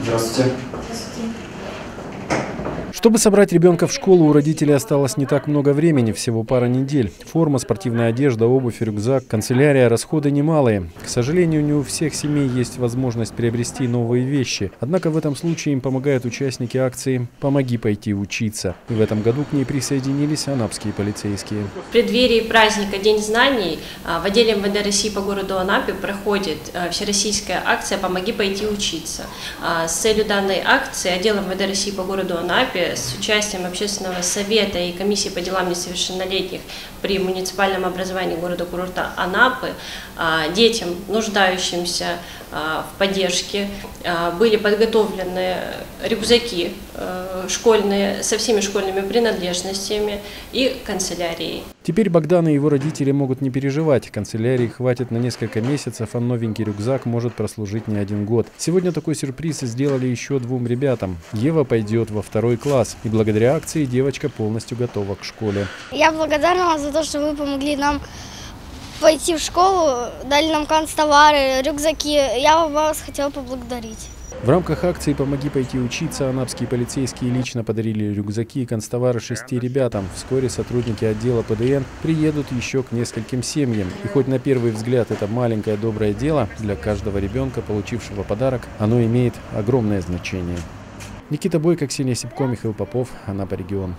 Здравствуйте. Чтобы собрать ребенка в школу, у родителей осталось не так много времени, всего пара недель. Форма, спортивная одежда, обувь, рюкзак, канцелярия, расходы немалые. К сожалению, не у всех семей есть возможность приобрести новые вещи. Однако в этом случае им помогают участники акции «Помоги пойти учиться». И в этом году к ней присоединились анапские полицейские. В преддверии праздника День знаний а, в отделе МВД России по городу Анапе проходит а, всероссийская акция «Помоги пойти учиться». А, с целью данной акции отдел МВД России по городу Анапе с участием Общественного совета и комиссии по делам несовершеннолетних при муниципальном образовании города-курорта Анапы а, детям, нуждающимся а, в поддержке, а, были подготовлены рюкзаки школьные со всеми школьными принадлежностями и канцелярией. Теперь Богдан и его родители могут не переживать. Канцелярии хватит на несколько месяцев, а новенький рюкзак может прослужить не один год. Сегодня такой сюрприз сделали еще двум ребятам. Ева пойдет во второй класс, и благодаря акции девочка полностью готова к школе. Я благодарна вам за то, что вы помогли нам пойти в школу, дали нам канцтовары, рюкзаки. Я вас хотела поблагодарить. В рамках акции «Помоги пойти учиться» анапские полицейские лично подарили рюкзаки и констовары шести ребятам. Вскоре сотрудники отдела ПДН приедут еще к нескольким семьям. И хоть на первый взгляд это маленькое доброе дело, для каждого ребенка, получившего подарок, оно имеет огромное значение. Никита Бойко, Ксения Сипко, Михаил Попов, Анапа регион.